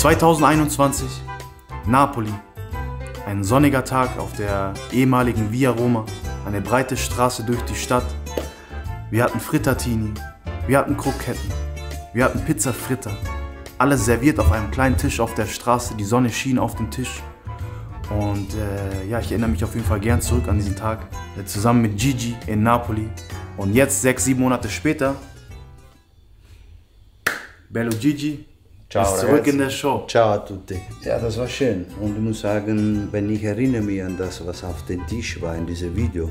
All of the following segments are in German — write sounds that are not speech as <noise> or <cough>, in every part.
2021, Napoli. Ein sonniger Tag auf der ehemaligen Via Roma, eine breite Straße durch die Stadt. Wir hatten Frittatini, wir hatten Kroketten, wir hatten Pizza Fritta. Alles serviert auf einem kleinen Tisch auf der Straße, die Sonne schien auf dem Tisch. Und äh, ja, ich erinnere mich auf jeden Fall gern zurück an diesen Tag, äh, zusammen mit Gigi in Napoli. Und jetzt, sechs, sieben Monate später, Bello Gigi Ciao, ist zurück ragazzi. in der Show. Ciao a tutti. Ja, das war schön. Und ich muss sagen, wenn ich erinnere mich an das, was auf dem Tisch war in diesem Video,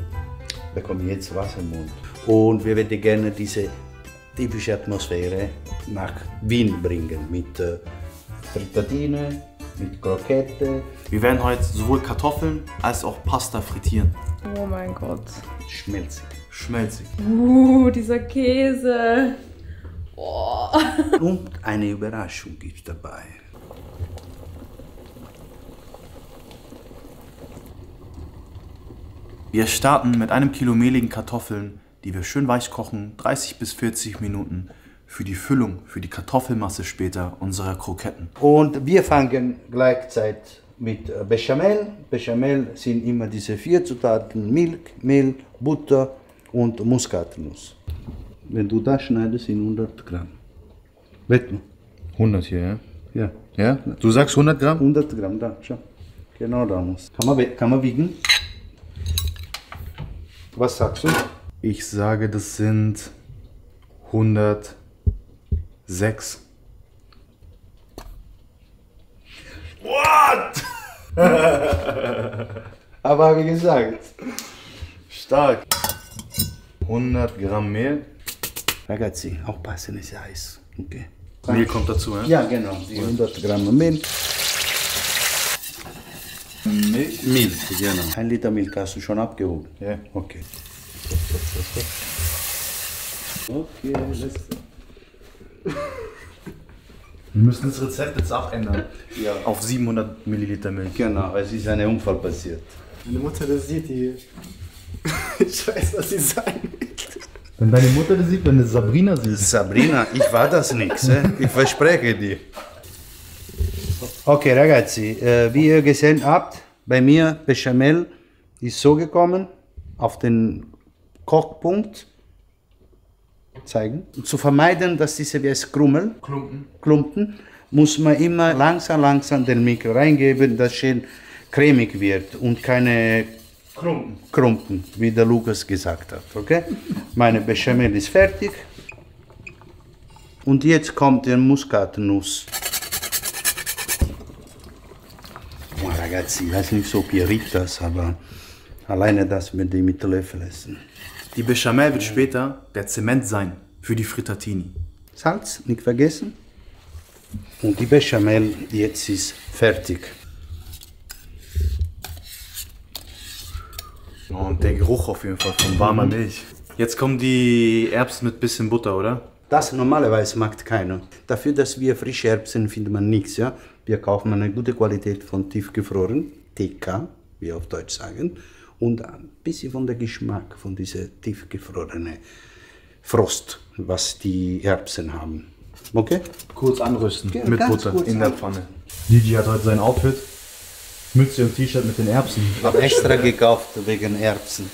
bekomme ich jetzt Wasser im Mund. Und wir würden gerne diese typische Atmosphäre nach Wien bringen. Mit äh, Frittatine, mit Krokette, Wir werden heute sowohl Kartoffeln als auch Pasta frittieren. Oh mein Gott. schmelzig. Schmelzig. Uh, dieser Käse. Boah. Und eine Überraschung gibt dabei. Wir starten mit einem Kilo mehligen Kartoffeln, die wir schön weich kochen, 30 bis 40 Minuten für die Füllung, für die Kartoffelmasse später unserer Kroketten. Und wir fangen gleichzeitig mit äh, Bechamel. Bechamel sind immer diese vier Zutaten: Milch, Mehl, Butter und Muskatnuss. Wenn du das schneidest, sind 100 Gramm. Wett mal. 100 hier, ja? Ja, Ja? Du sagst 100 Gramm? 100 Gramm, da, schau. Genau da muss. Kann man, kann man wiegen? Was sagst du? Ich sage, das sind 106. <laughs> Aber wie gesagt. Stark. 100 Gramm Mehl. Ragazzi, aufpassen, es ist heiß. Okay. Mehl kommt dazu, ja? Ja, genau, die 100 Gramm Mehl. Milch. Milch, genau. Ein Liter Milch hast du schon abgehoben. Ja. Okay. Okay, let's Wir müssen das Rezept jetzt abändern. Ja. Auf 700 Milliliter Milch. Genau, es ist ein Unfall passiert. Meine Mutter das sieht hier. <laughs> Ich weiß, was sie sagen will. Wenn deine Mutter das sieht, wenn das Sabrina sieht. Sabrina, ich war das nichts, eh? ich verspreche dir. Okay, ragazzi, äh, wie ihr gesehen habt, bei mir Bechamel ist so gekommen, auf den Kochpunkt zeigen. Zu vermeiden, dass diese wie es Krummel, Klumpen. Klumpen, muss man immer langsam, langsam den Milch reingeben, dass schön cremig wird und keine Klumpen. Klumpen, wie der Lukas gesagt hat. Okay? Meine Bechamel ist fertig. Und jetzt kommt der Muskatnuss. Oh, ragazzi, ich weiß nicht so Pieritas, aber alleine das mit dem mit Löffel essen. Die Bechamel wird später der Zement sein für die Frittatini. Salz, nicht vergessen. Und die Bechamel jetzt ist fertig. Und der Geruch auf jeden Fall von warmer Milch. Jetzt kommen die Erbsen mit bisschen Butter, oder? Das normalerweise mag keiner. Dafür, dass wir frische Erbsen findet man nichts. Ja? Wir kaufen eine gute Qualität von tiefgefroren, TK, wie wir auf Deutsch sagen, und ein bisschen von der Geschmack von dieser tiefgefrorenen Frost, was die Erbsen haben. Okay? Kurz anrüsten Ja, mit Butter in der Pfanne. Gigi hat heute sein Outfit. Mütze und T-Shirt mit den Erbsen. Ich habe extra gekauft wegen Erbsen.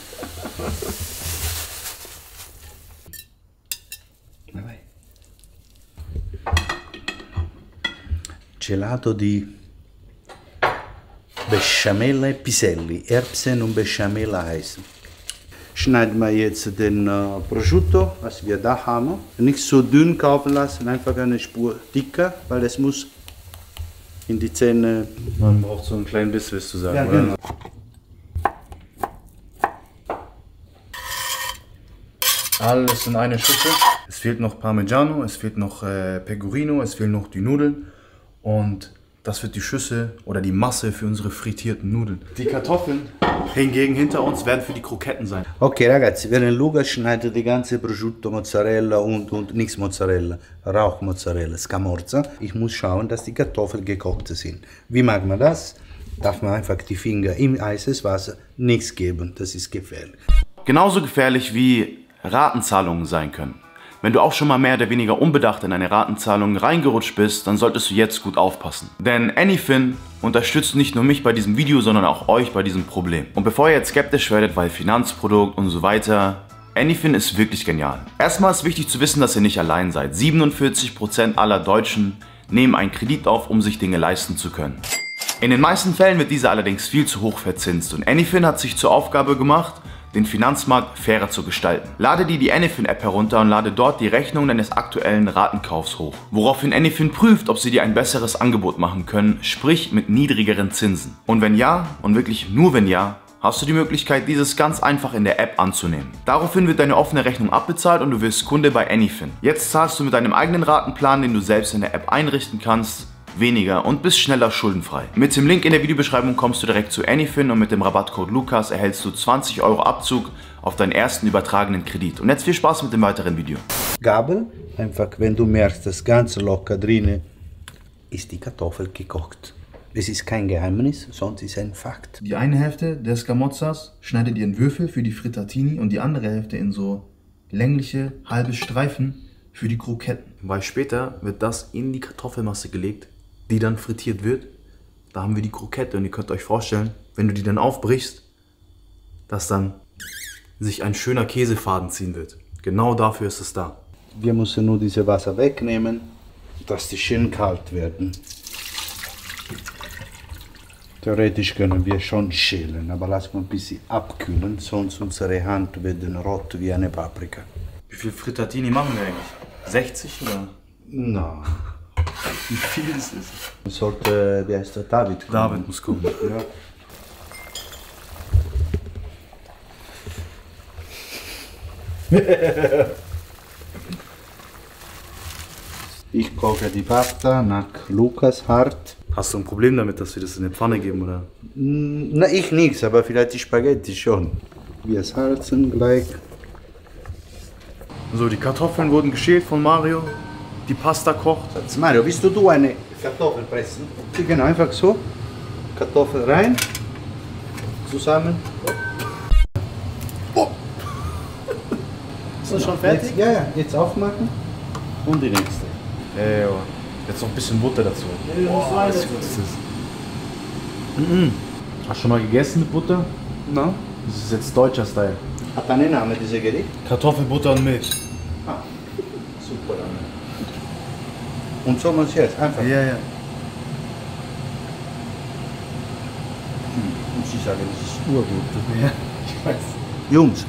Gelato di Bechamel Piselli, Erbsen und Bechamel heißen. Schneiden wir jetzt den äh, Prosciutto, was wir da haben. Nicht so dünn kaufen lassen, einfach eine Spur dicker, weil es muss in die Zähne Man braucht so einen kleinen Biss, willst du sagen, Ja, oder? genau. Alles in eine Schüssel. Es fehlt noch Parmigiano, es fehlt noch äh, Pecorino, es fehlen noch die Nudeln. Und das wird die Schüssel oder die Masse für unsere frittierten Nudeln. Die Kartoffeln hingegen hinter uns werden für die Kroketten sein. Ok ragazzi, während Luca schneidet die ganze Prosciutto, Mozzarella und, und nichts Mozzarella, Rauchmozzarella, Scamorza. Ich muss schauen, dass die Kartoffeln gekocht sind. Wie macht man das? Darf man einfach die Finger im heißes Wasser nichts geben, das ist gefährlich. Genauso gefährlich wie Ratenzahlungen sein können. Wenn du auch schon mal mehr oder weniger unbedacht in eine Ratenzahlung reingerutscht bist, dann solltest du jetzt gut aufpassen. Denn Anyfin unterstützt nicht nur mich bei diesem Video, sondern auch euch bei diesem Problem. Und bevor ihr jetzt skeptisch werdet, weil Finanzprodukt und so weiter, Anyfin ist wirklich genial. Erstmal ist wichtig zu wissen, dass ihr nicht allein seid. 47% aller Deutschen nehmen einen Kredit auf, um sich Dinge leisten zu können. In den meisten Fällen wird dieser allerdings viel zu hoch verzinst und Anyfin hat sich zur Aufgabe gemacht, den Finanzmarkt fairer zu gestalten. Lade dir die Anyfin-App herunter und lade dort die Rechnung deines aktuellen Ratenkaufs hoch. Woraufhin Anyfin prüft, ob sie dir ein besseres Angebot machen können, sprich mit niedrigeren Zinsen. Und wenn ja, und wirklich nur wenn ja, hast du die Möglichkeit, dieses ganz einfach in der App anzunehmen. Daraufhin wird deine offene Rechnung abbezahlt und du wirst Kunde bei Anyfin. Jetzt zahlst du mit deinem eigenen Ratenplan, den du selbst in der App einrichten kannst, weniger und bist schneller schuldenfrei. Mit dem Link in der Videobeschreibung kommst du direkt zu Anyfin und mit dem Rabattcode Lukas erhältst du 20 Euro Abzug auf deinen ersten übertragenen Kredit. Und jetzt viel Spaß mit dem weiteren Video. Gabel, einfach wenn du merkst, das ganz locker drin ist die Kartoffel gekocht. Es ist kein Geheimnis, sonst ist ein Fakt. Die eine Hälfte der Scamozzas schneidet ihr in Würfel für die Frittatini und die andere Hälfte in so längliche halbe Streifen für die Kroketten. Weil später wird das in die Kartoffelmasse gelegt, die dann frittiert wird. Da haben wir die Krokette und ihr könnt euch vorstellen, wenn du die dann aufbrichst, dass dann sich ein schöner Käsefaden ziehen wird. Genau dafür ist es da. Wir müssen nur diese Wasser wegnehmen, dass die schön kalt werden. Theoretisch können wir schon schälen, aber lass mal ein bisschen abkühlen, sonst unsere Hand wird rot wie eine Paprika. Wie viel Frittatini machen wir eigentlich? 60 oder? Na, Wie viel ist es? sollte, wie heißt der, David kommen. David muss kommen. Ja. Ich koche die Pasta nach Lukas hart. Hast du ein Problem damit, dass wir das in eine Pfanne geben, oder? Na, ich nichts, aber vielleicht die Spaghetti schon. Wir salzen gleich. So, die Kartoffeln wurden geschält von Mario. Die Pasta kocht. Jetzt, Mario, willst du, du eine Kartoffel pressen? Ja, Genau, einfach so. Kartoffel rein. Zusammen. Ist das schon fertig? Jetzt, ja, ja, jetzt aufmachen. Und die nächste. Ja, ja, Jetzt noch ein bisschen Butter dazu. Boah, Das ist gut, das ist. Mhm. Hast du schon mal gegessen mit Butter? No? Das ist jetzt deutscher Style. Hat einen Namen, diese Gericht? Kartoffelbutter und Milch. Ah, super Name. Und so muss jetzt einfach. Ja, ja. Und sie sagen, das ist urgut. Ja, <laughs> ich weiß. Jungs,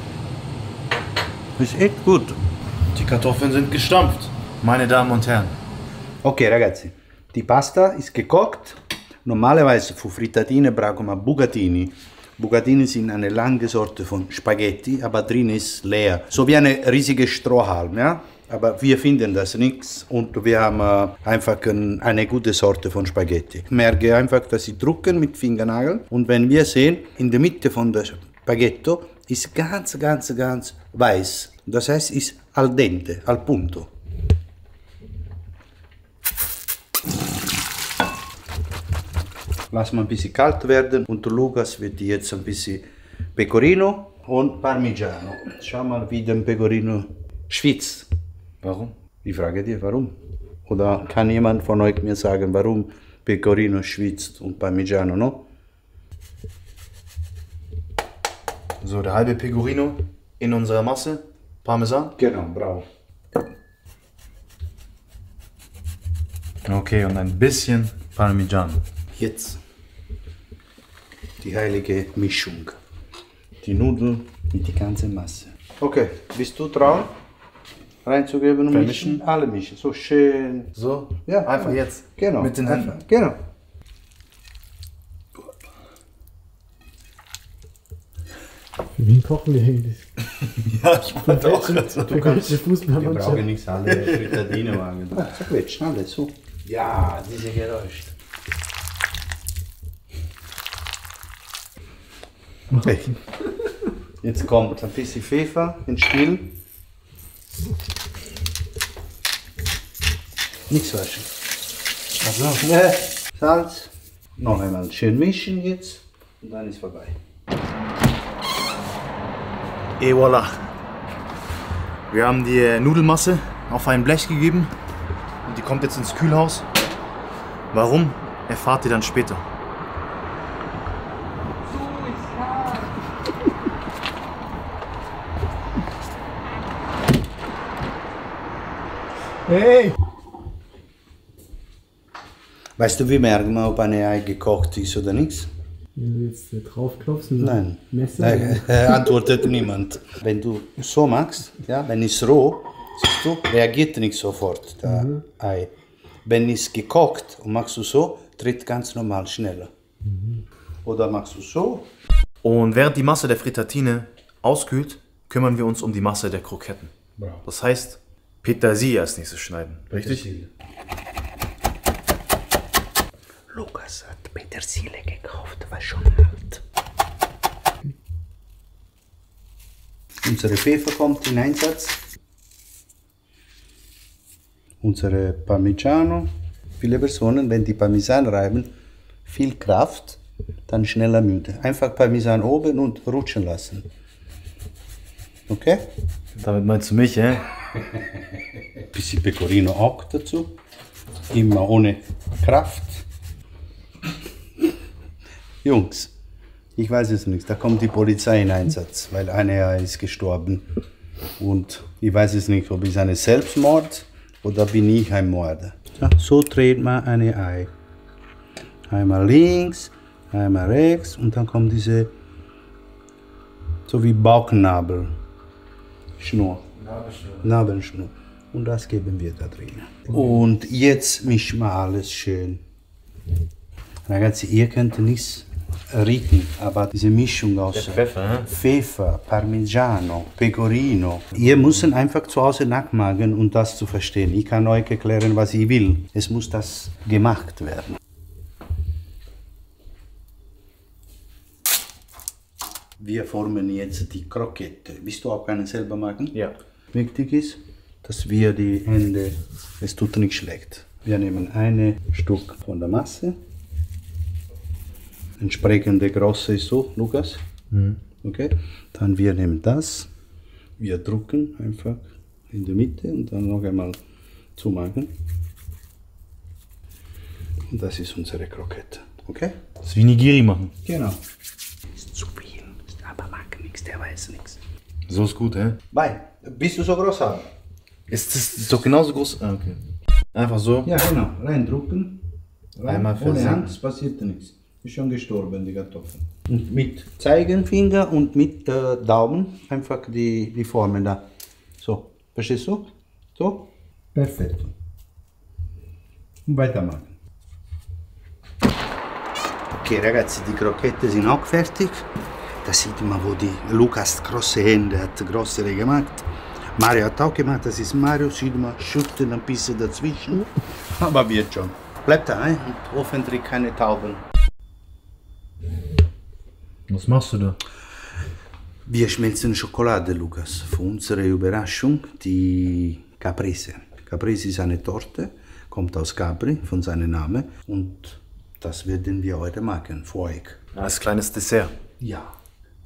ist echt gut. Die Kartoffeln sind gestampft. Meine Damen und Herren. Ok ragazzi, die Pasta ist gekocht. Normalerweise für Frittatine brauchen wir Bugatini. Bugatini sind eine lange Sorte von Spaghetti, aber drin ist leer. So wie eine riesige Strohhalm, ja? Aber wir finden das nichts und wir haben äh, einfach ein, eine gute Sorte von Spaghetti. Ich merke einfach, dass sie drucken mit Fingernageln und wenn wir sehen, in der Mitte von der Spaghetto ist ganz, ganz, ganz weiß. Das heißt, ist al dente, al punto. Lass mal ein bisschen kalt werden und Lukas wird jetzt ein bisschen Pecorino und Parmigiano. Schau mal, wie der Pecorino schwitzt. Warum? Ich frage dir, warum? Oder kann jemand von euch mir sagen, warum Pecorino schwitzt und Parmigiano no? So, der halbe Pecorino in unserer Masse. Parmesan. Genau, bravo. Okay, und ein bisschen Parmigiano. Jetzt die heilige Mischung. Die Nudeln mit der ganzen Masse. Okay, bist du dran? Reinzugeben und Vermischen? mischen? Alle mischen. So schön. So? Ja, Einfach ja. jetzt. Genau. Mit den. Händen. Genau. Wie kochen wir eigentlich? <laughs> Ja, ich wollte auch Für welche Fußballmannschaft? nicht alle Fritadine wagen. <laughs> Ah, so quetschen alle so. Ja, diese Geräusche. Okay. Jetzt kommt ein bisschen Pfeffer ins Spiel. Nichts waschen. Also, Ne, Salz. Noch einmal schön mischen jetzt und dann ist vorbei. et voilà. Wir haben die äh, Nudelmasse auf ein Blech gegeben und die kommt jetzt ins Kühlhaus. Warum? Erfahrt ihr dann später. Hey! Weißt du, wie merkt man, ob eine Ei gekocht ist oder nicht? Wenn du jetzt äh, draufklopfst und Nein. Messer. Nein, <laughs> äh, antwortet niemand. Wenn du so machst, ja, wenn es roh, siehst du, reagiert nicht sofort das Ei. Wenn es gekocht und machst du so, tritt ganz normal schneller. Oder machst du so, Und während die Masse der Frittatine auskühlt, kümmern wir uns um die Masse der Kroketten. Das heißt, Petersilie als nächstes schneiden. Richtig? Lukas hat Petersilie gekauft, war schon alt. Unsere Pfeffer kommt in Einsatz. Unsere Parmigiano. Viele Personen, wenn die Parmesan reiben, viel Kraft, dann schneller müde. Einfach Parmesan oben und rutschen lassen. Okay? Damit meinst du mich, hä? <laughs> bisschen Pecorino auch dazu. Immer ohne Kraft. Jungs, ich weiß es nicht. Da kommt die Polizei in Einsatz, weil einer ist gestorben. Und ich weiß es nicht, ob es ein Selbstmord oder bin ich ein Mörder. Ja, so dreht man eine Ei. Einmal links, einmal rechts und dann kommt diese, so wie Bauchnabel, Schnur. Nabelschnur. Und das geben wir da drin. Und jetzt mischen wir alles schön. Ragazzi, ihr könnt nichts riechen, aber diese Mischung aus Pfeffer, hä? Pfeffer, Parmigiano, Pecorino. Ihr müsst einfach zu Hause nachmachen, um das zu verstehen. Ich kann euch erklären, was ich will. Es muss das gemacht werden. Wir formen jetzt die Krokette. Willst du auch einen selber machen? Ja. Wichtig ist, dass wir die Hände, es tut nicht schlecht. Wir nehmen ein Stück von der Masse. Entsprechende Größe ist so, Lukas. Okay. Dann wir nehmen das. Wir drücken einfach in der Mitte und dann noch einmal zumachen. Und das ist unsere Krokette. Okay? Das ist wie Nigiri machen. Genau. Ist mag nichts, der weiß nichts. So ist gut, hä? Bei, bist du so groß haben? Ist das ist doch genauso groß? Ah, okay. Einfach so. Ja, genau. Reindrücken. Rein. Einmal Ohne versenken. Hand es passiert nichts. Ist schon gestorben, die Kartoffel. Und mit Zeigenfinger und mit äh, Daumen einfach die, die Formen da. So, verstehst du? So? Perfekt. Und weitermachen. Okay, ragazzi, die Krokette sind auch fertig. Da sieht man, wo die Lukas große Hände hat, größere gemacht. Mario hat auch gemacht, das ist Mario, sieht man, schütten ein bisschen dazwischen. <laughs> Aber wird schon. Bleibt da, und hoffentlich keine Tauben. Was machst du da? Wir schmelzen Schokolade, Lukas. Für unsere Überraschung die Caprese. Caprese ist eine Torte, kommt aus Capri, von seinem Namen. Und das werden wir heute machen, für euch. Als kleines Dessert. Ja.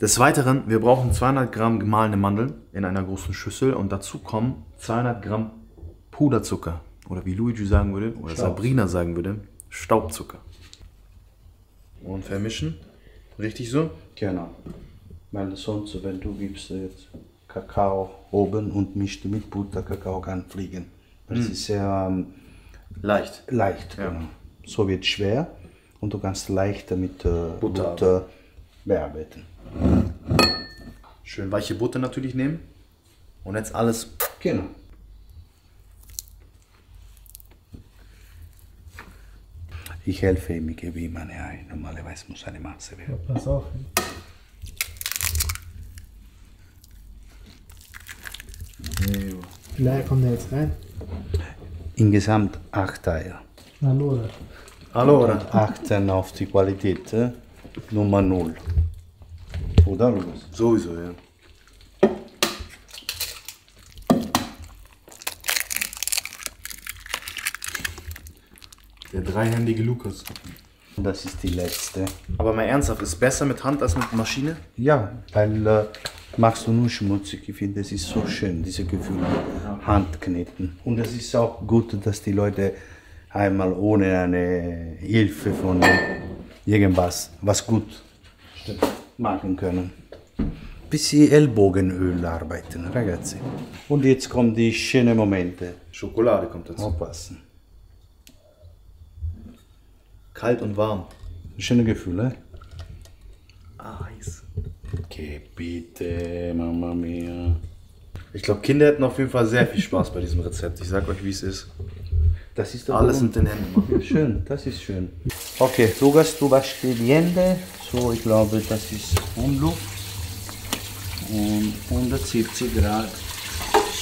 Des Weiteren, wir brauchen 200 Gramm gemahlene Mandeln in einer großen Schüssel und dazu kommen 200 Gramm Puderzucker. Oder wie Luigi sagen würde, oder Sabrina sagen würde, Staubzucker. Und vermischen. Richtig so? Genau. Weil sonst, wenn du gibst jetzt Kakao oben und mischt mit Butter, Kakao kann fliegen. Das ist sehr ähm, Leicht. leicht. Ja. Genau. So wird schwer und du kannst leichter mit äh, Butter Butter, bearbeiten. Schön weiche Butter natürlich nehmen. Und jetzt alles. Genau. Ich helfe ihm, ich gebe ihm eine Ei. Normalerweise muss eine Masse werden. Pass auf. Wie lange kommt der jetzt rein? Insgesamt acht Eier. Hallo, oder? Achten auf die Qualität. äh, Nummer null. Oder, Lukas? Sowieso, ja. Der dreihändige Lukas. Das ist die letzte. Aber mal ernsthaft, ist besser mit Hand als mit Maschine? Ja, weil äh, machst du nur schmutzig. Ich finde, das ist so schön, diese Gefühle. Handkneten. Und es ist auch gut, dass die Leute einmal ohne eine Hilfe von irgendwas was gut machen können. Bisschen Ellbogenöl arbeiten, ragazzi. Und jetzt kommen die schönen Momente. Schokolade kommt dazu. Aufpassen. Kalt und warm. Schöne Gefühle. Eis. Che bitte, Mamma mia. Ich glaube, Kinder hätten auf jeden Fall sehr viel Spaß bei diesem Rezept. Ich sag euch, wie es ist. Das ist Alles mit den Händen machen. <laughs> Schön, das ist schön. Okay, Lukas, du waschst die Hände. So, ich glaube, das ist Umluft. Und 170 Grad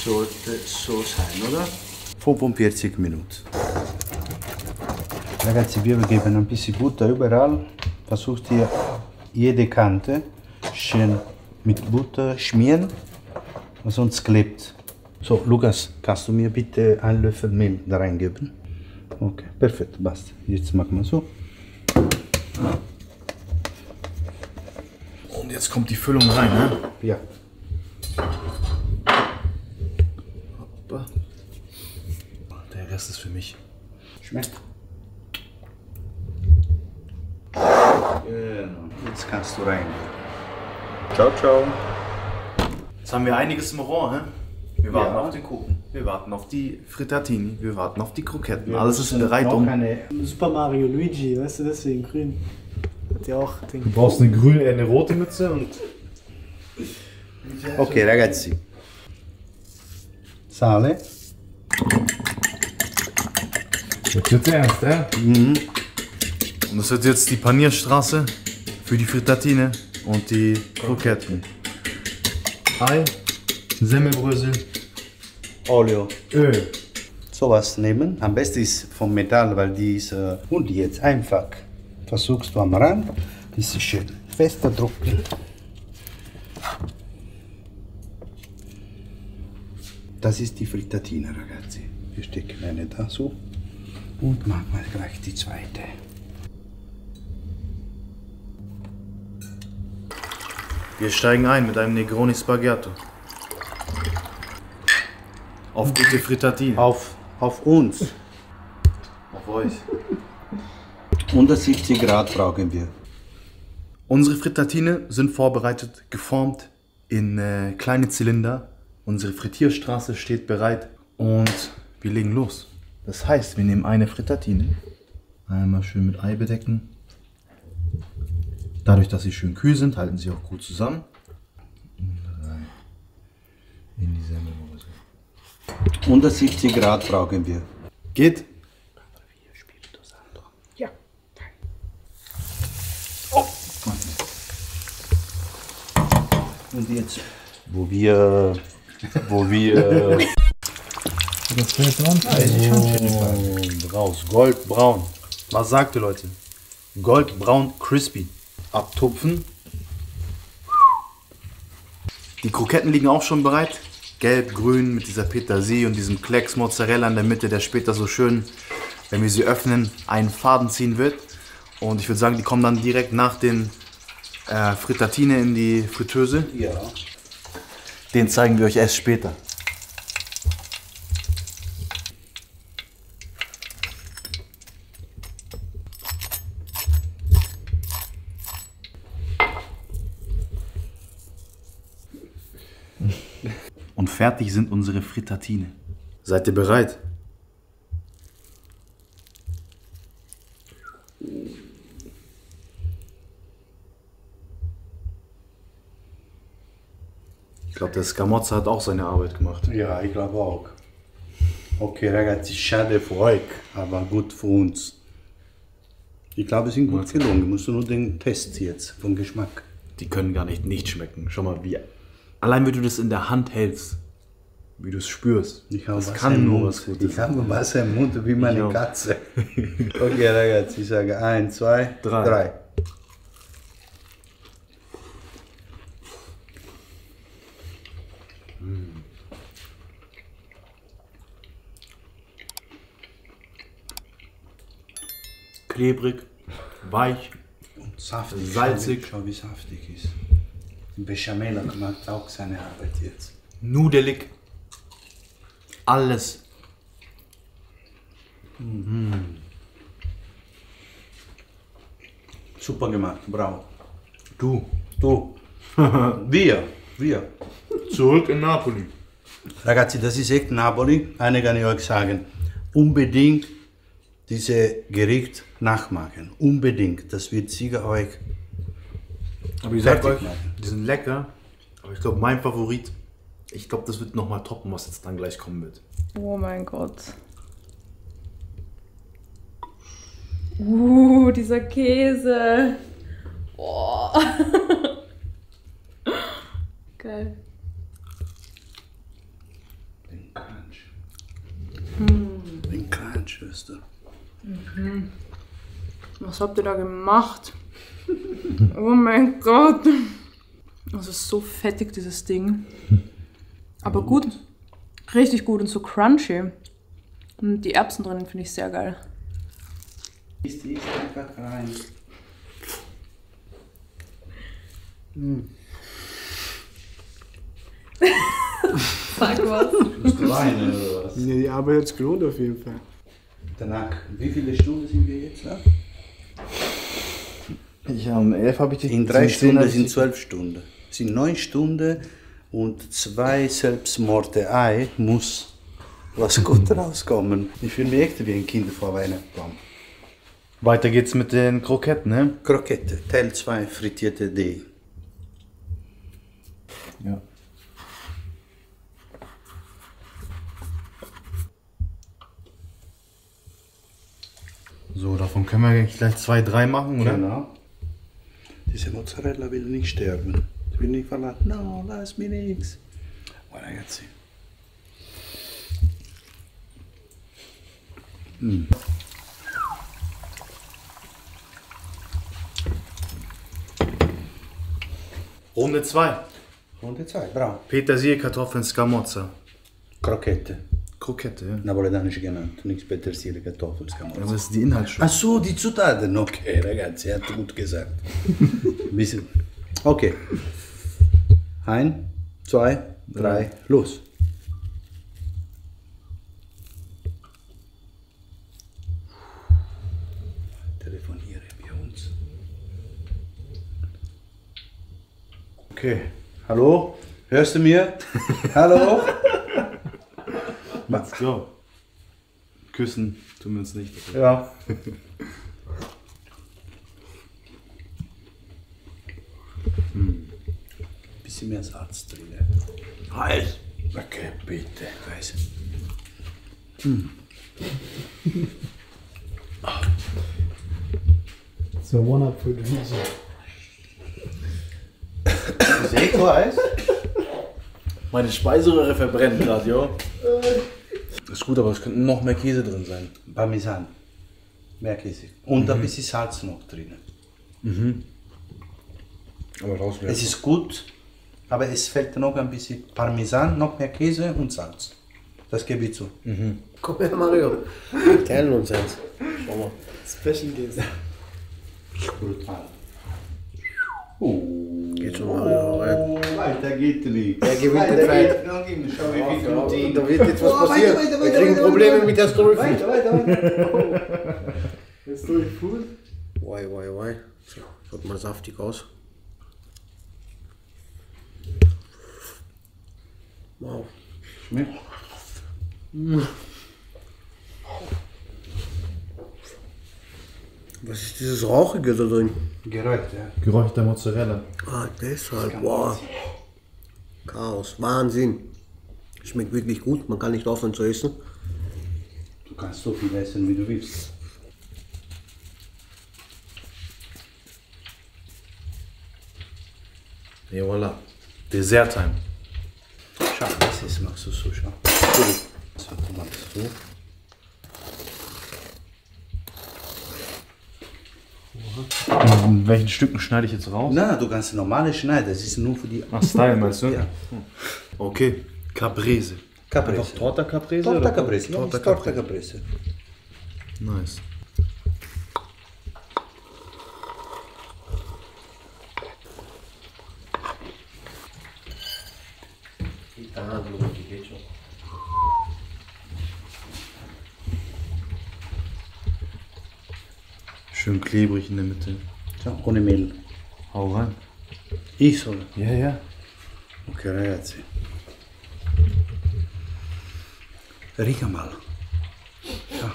sollte so sein, oder? 45 Minuten. Ragazzi, wir geben ein bisschen Butter überall. Versucht ihr jede Kante schön mit Butter schmieren, sonst klebt. So, Lukas, kannst du mir bitte einen Löffel Mehl da reingeben? Okay, perfekt, passt. Jetzt machen wir so. Und jetzt kommt die Füllung rein, ne? Ja. Hoppa. Der Rest ist für mich. Schmeckt. Genau. Jetzt kannst du rein. Ciao, ciao. Jetzt haben wir einiges im Rohr, ne? Wir warten Ja. auf den Kuchen. Wir warten auf die Frittatini. Wir warten auf die Kroketten. Alles ist bereit, noch um. eine Super Mario Luigi, weißt du, deswegen grün. Hat ja auch Ding. Du brauchst eine grüne, eine rote Mütze und. Ok ragazzi. Sale. Jetzt wird's ernst, äh? Und das wird jetzt die Panierstraße für die Frittatine und die Kroketten. Ei, Semmelbrösel, Olio. Öl. Sowas nehmen. Am besten ist vom Metall, weil die ist. Äh, und jetzt einfach versuchst du am Rand, bisschen schön fester drücken. Das ist die Frittatine, ragazzi. Wir stecken eine da so und machen wir gleich die zweite. Wir steigen ein mit einem Negroni Spaghetto. Auf gute Frittatine. Auf, auf uns. Auf euch. 170 Grad brauchen wir. Unsere Frittatine sind vorbereitet, geformt in äh, kleine Zylinder. Unsere Frittierstraße steht bereit und wir legen los. Das heißt, wir nehmen eine Frittatine, einmal schön mit Ei bedecken. Dadurch, dass sie schön kühl sind, halten sie auch gut zusammen. Und rein in die Semmelrose. 170 Grad brauchen wir. Geht? Und jetzt, wo wir, wo wir <laughs> Das fällt dran. oh, raus, goldbraun. Was sagt ihr, Leute? Goldbraun crispy. Abtupfen. Die Kroketten liegen auch schon bereit. Gelb, grün mit dieser Petersilie und diesem Klecks Mozzarella in der Mitte, der später so schön, wenn wir sie öffnen, einen Faden ziehen wird. Und ich würde sagen, die kommen dann direkt nach den äh, Frittatine in die Fritteuse. Ja. Den zeigen wir euch erst später. Und fertig sind unsere Frittatine. Seid ihr bereit? Ich glaube, der Scamozza hat auch seine Arbeit gemacht. Ja, ich glaube auch. Okay, ragazzi, schade für euch, aber gut für uns. Ich glaube, es sind gut gelungen. Musst du nur den Test jetzt vom Geschmack. Die können gar nicht nicht schmecken. Schau mal, wie. Allein wie du das in der Hand hältst, wie du es spürst. Ich habe das kann nur was Gutes Ich habe Wasser im Mund wie meine. Katze. <laughs> okay, ragazzi, ich sage eins, zwei, Drei. drei. Klebrig, weich. Und saftig. Salzig. Schau, wie saftig ist. Bechamel macht auch seine Arbeit jetzt. Nudelig. Alles. Super gemacht, bravo. Du. Du. <laughs> wir, wir. Zurück in Napoli. Ragazzi, das ist echt Napoli. Eine kann ich euch sagen. Unbedingt diese Gericht nachmachen. Unbedingt. Das wird sicher euch. Aber ich sag euch, machen. die sind lecker. Aber ich glaube, mein Favorit, ich glaube, das wird nochmal toppen, was jetzt dann gleich kommen wird. Oh mein Gott. Uh, dieser Käse. Oh. <laughs> Geil. Den Crunch. Den Crunch, Schwester. Was habt ihr da gemacht? <laughs> Oh mein Gott. Das ist so fettig, dieses Ding. Aber gut. Richtig gut und so crunchy. Und die Erbsen drin finde ich sehr geil. Ist, ist einfach rein. Sag was. Musst du weinen oder was? Nee, die Arbeit hat sich gelohnt auf jeden Fall. Danach, wie viele Stunden sind wir jetzt da? Ja, um elf habe ich die In drei Stunden sind zwölf Stunden. Es sind neun Stunden und zwei Selbstmorde Ei muss was gut <laughs> rauskommen. Ich fühle mich echt wie ein Kind vor Weihnachtsbaum. Weiter geht's mit den Kroketten, ne? Krokette, Teil 2, frittierte D. Ja. So, davon können wir gleich zwei, drei machen, oder? Genau. Diese Mozzarella will nicht sterben. Will nicht verlassen. No, lass mir nichts. Oh, ragazzi. Runde zwei. Runde 2, bravo. Petersilie, Kartoffeln, Scamozza. Krokette. Krokette, ja. Napoletanisch genannt. Nichts Petersilie, Kartoffeln, Scamozza. Das ist die Inhaltsstoffe. Ach so, die Zutaten. Okay, ragazzi, hat gut gesagt. <laughs> Bisschen. Okay. Ein, zwei, drei, los. Telefoniere wir uns. Okay. Hallo? Hörst du mir? <laughs> Hallo? Let's go. Küssen tun wir uns nicht. Ja. <laughs> Bisschen mehr Salz drin. Heiß. Okay, bitte. Weiß. So, One-Up für Luigi. Ist echt so heiß? Meine Speiseröhre verbrennt gerade, jo. Ist gut, aber es könnte noch mehr Käse drin sein. Parmesan. Mehr Käse. Und ein bisschen Salz noch drin. Aber raus Es ist gut, aber es fehlt noch ein bisschen Parmesan, noch mehr Käse und Salz. Das gebe ich zu. Komm her, Mario. Teilen uns eins. Schau mal. Special Käse. Brutal. Geht schon, Mario. rein. Oh, weiter geht nicht. Wer gewinnt Weiter den Fight? geht noch nicht. Schau, wie viel Gluten. Da wird jetzt was Oh, weiter, passieren. weiter, Wir weiter, kriegen weiter, Probleme weiter. mit der Story. Weiter, weiter, weiter. Jetzt durch Food. Why, why, why? So, schaut mal saftig aus. Wow. Schmeckt. Was ist dieses Rauchige da drin? Geräucht, ja. Geräuchter Mozzarella. Ah, deshalb. Wow. Chaos. Wahnsinn. Schmeckt wirklich gut. Man kann nicht aufhören zu essen. Du kannst so viel essen, wie du willst. Et voilà. Dessert-Time. Schau, das ist machst du so, schau. So, du machst so. In welchen Stücken schneide ich jetzt raus? Na, du kannst normale schneiden, das ist nur für die Ach, Style meinst du? Ja. Okay. Caprese. Caprese. Torta Caprese? Torta? Caprese, ja, Torta. Caprese. Nice. Ja, so die geht schon. Schön klebrig in der Mitte. So, ohne Mehl. Hau rein. Ich soll. Ja, ja. Ok ragazzi. Rica mal. Ja.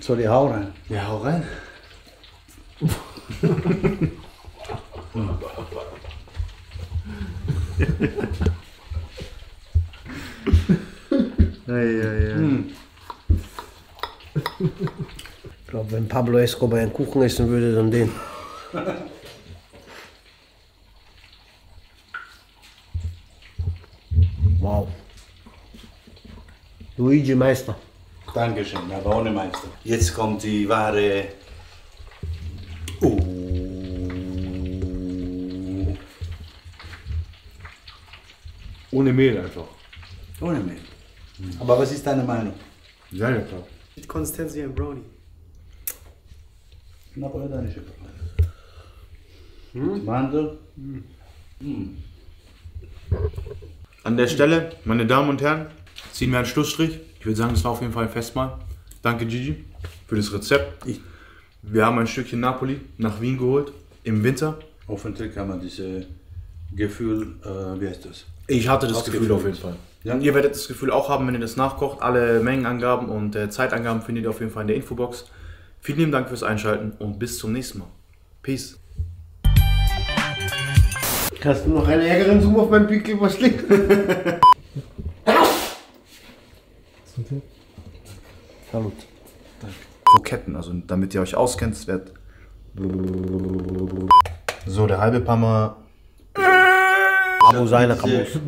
Soll ich hau rein? Ja, hau rein. ja, <laughs> <laughs> ja, ja. Ich glaube, wenn Pablo Escobar einen Kuchen essen würde, dann den. Wow. Luigi Meister. Dankeschön, aber ohne Meister. Jetzt kommt die wahre. Uh. Ohne Mehl einfach. Ohne Mehl. Aber was ist deine Meinung? Ja, ja, klar. Die Konsistenz wie ein Brownie. Napoleonische hm? Mandel. An der Stelle, meine Damen und Herren, ziehen wir einen Schlussstrich. Ich würde sagen, das war auf jeden Fall ein Festmahl. Danke Gigi für das Rezept. Ich- Wir haben ein Stückchen Napoli nach Wien geholt im Winter. Hoffentlich kann man dieses Gefühl, äh, wie heißt das? Ich hatte das Ausgefüllt. Gefühl auf jeden Fall. Ja. Ihr werdet das Gefühl auch haben, wenn ihr das nachkocht. Alle Mengenangaben und äh, Zeitangaben findet ihr auf jeden Fall in der Infobox. Vielen lieben Dank fürs Einschalten und bis zum nächsten Mal. Peace. Hast du noch einen ärgeren Zoom auf meinem Pickel, was liegt? Salut. Kroketten, also damit ihr euch auskennt, es wird. So, der halbe Parma Abu Seiner Kamus.